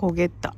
焦げた。